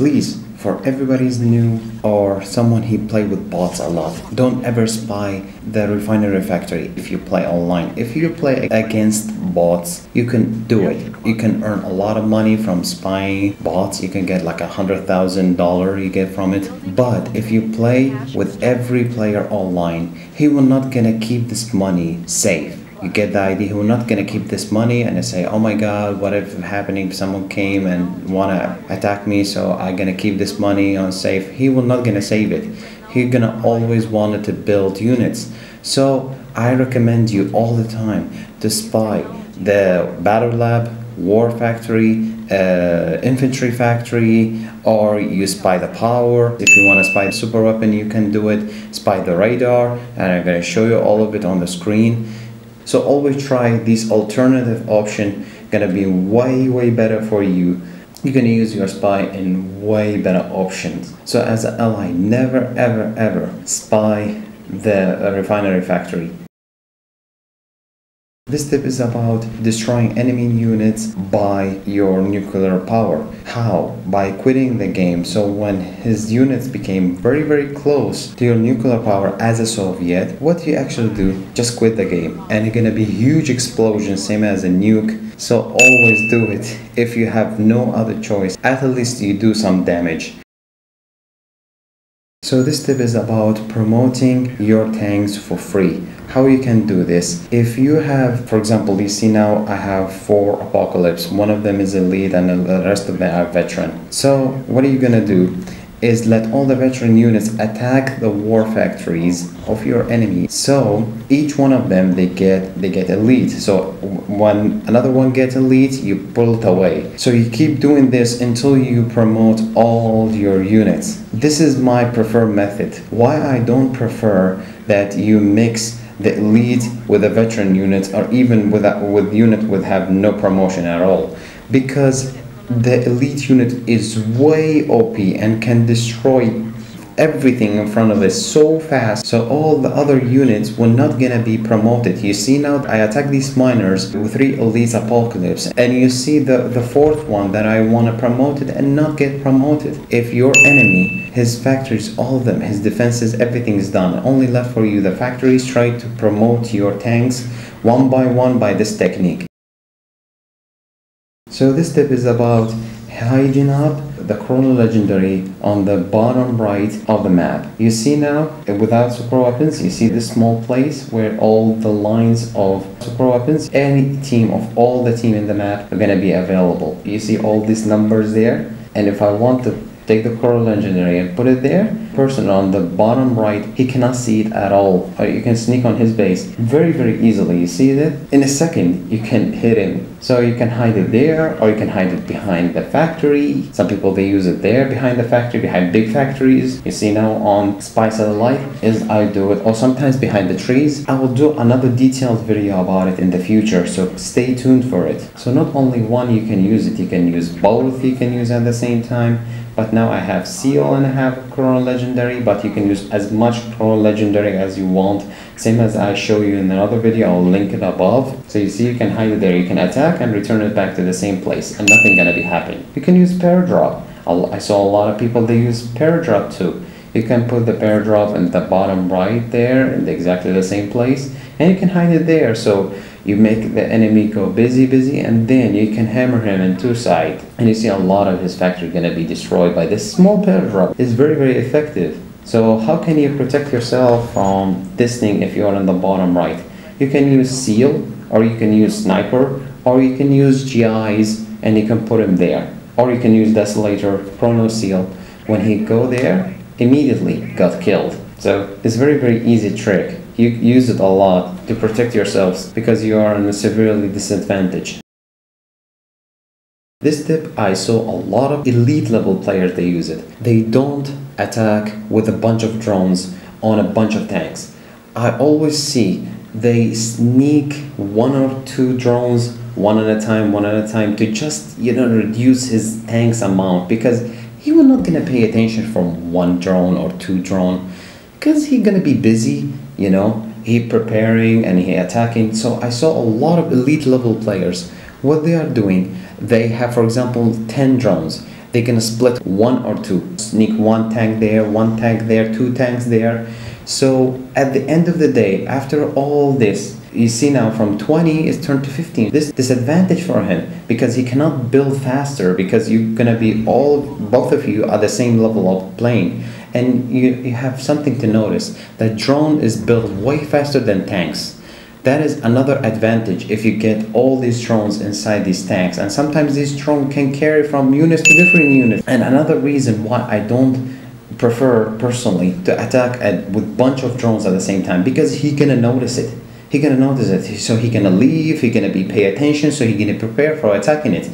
Please, for everybody's new or someone he play with bots a lot, don't ever spy the refinery factory if you play online. If you play against bots, you can do it. You can earn a lot of money from spying bots. You can get like a hundred thousand dollar you get from it. But if you play with every player online, he will not gonna keep this money safe you get the idea we're not going to keep this money and i say oh my god what if happening someone came and want to attack me so i'm going to keep this money on safe? He will not going to save it. He's going to always want to build units. So i recommend you all the time to spy the battle lab war factory uh, infantry factory or you spy the power. If you want to spy the super weapon you can do it. Spy the radar and i'm going to show you all of it on the screen so always try this alternative option, gonna be way, way better for you. You're gonna use your spy in way better options. So as an ally, never, ever, ever spy the refinery factory. This tip is about destroying enemy units by your nuclear power. How? By quitting the game. So when his units became very very close to your nuclear power as a Soviet, what you actually do, just quit the game. And it's gonna be huge explosion, same as a nuke. So always do it if you have no other choice. At least you do some damage. So this tip is about promoting your tanks for free. How you can do this? If you have, for example, you see now I have four apocalypse. One of them is elite and the rest of them are veteran. So what are you gonna do? is let all the veteran units attack the war factories of your enemy so each one of them they get they get elite so when another one gets elite you pull it away so you keep doing this until you promote all your units this is my preferred method why i don't prefer that you mix the elite with a veteran unit or even with a, with unit would have no promotion at all because the elite unit is way OP and can destroy everything in front of it so fast so all the other units were not gonna be promoted. You see now i attack these miners with three elite apocalypse and you see the the fourth one that i want to promote it and not get promoted. If your enemy his factories all of them his defenses everything is done. Only left for you the factories try to promote your tanks one by one by this technique. So this tip is about hiding up the chrono legendary on the bottom right of the map. You see now, uh, without super weapons, you see this small place where all the lines of super weapons, any team of all the team in the map are gonna be available. You see all these numbers there, and if I want to take the chrono legendary and put it there, person on the bottom right, he cannot see it at all. Or you can sneak on his base very, very easily. You see that? In a second, you can hit him. So you can hide it there, or you can hide it behind the factory. Some people, they use it there behind the factory, behind big factories. You see now on Spy Satellite, is I do it, or sometimes behind the trees. I will do another detailed video about it in the future, so stay tuned for it. So not only one you can use it, you can use both you can use at the same time but now I have seal and I have Chrono Legendary, but you can use as much Chrono Legendary as you want. Same as I show you in another video, I'll link it above. So you see you can hide it there, you can attack and return it back to the same place and nothing gonna be happening. You can use Paradrop. I saw a lot of people, they use Paradrop too. You can put the Paradrop in the bottom right there in the, exactly the same place and you can hide it there. So you make the enemy go busy, busy, and then you can hammer him in two sides. And you see a lot of his factory gonna be destroyed by this small Paradrop. It's very, very effective. So how can you protect yourself from this thing if you're on the bottom right? You can use seal, or you can use sniper, or you can use GIs, and you can put him there. Or you can use Desolator, Chrono Seal. When he go there, immediately got killed. So it's very, very easy trick. You use it a lot to protect yourselves because you are in a severely disadvantage. This tip, I saw a lot of elite level players, they use it. They don't attack with a bunch of drones on a bunch of tanks. I always see they sneak one or two drones one at a time, one at a time to just, you know, reduce his tank's amount because he will not gonna pay attention from one drone or two drone because he gonna be busy you know he preparing and he attacking. So i saw a lot of elite level players what they are doing. They have for example 10 drones. They're gonna split one or two, sneak one tank there, one tank there, two tanks there. So at the end of the day, after all this, you see now from 20 is turned to 15 this disadvantage for him because he cannot build faster because you're gonna be all both of you at the same level of plane and you, you have something to notice. That drone is built way faster than tanks. That is another advantage if you get all these drones inside these tanks. And sometimes these drones can carry from units to different units. And another reason why i don't prefer personally to attack at, with bunch of drones at the same time because he gonna notice it. He gonna notice it. So he gonna leave he gonna be pay attention so he gonna prepare for attacking it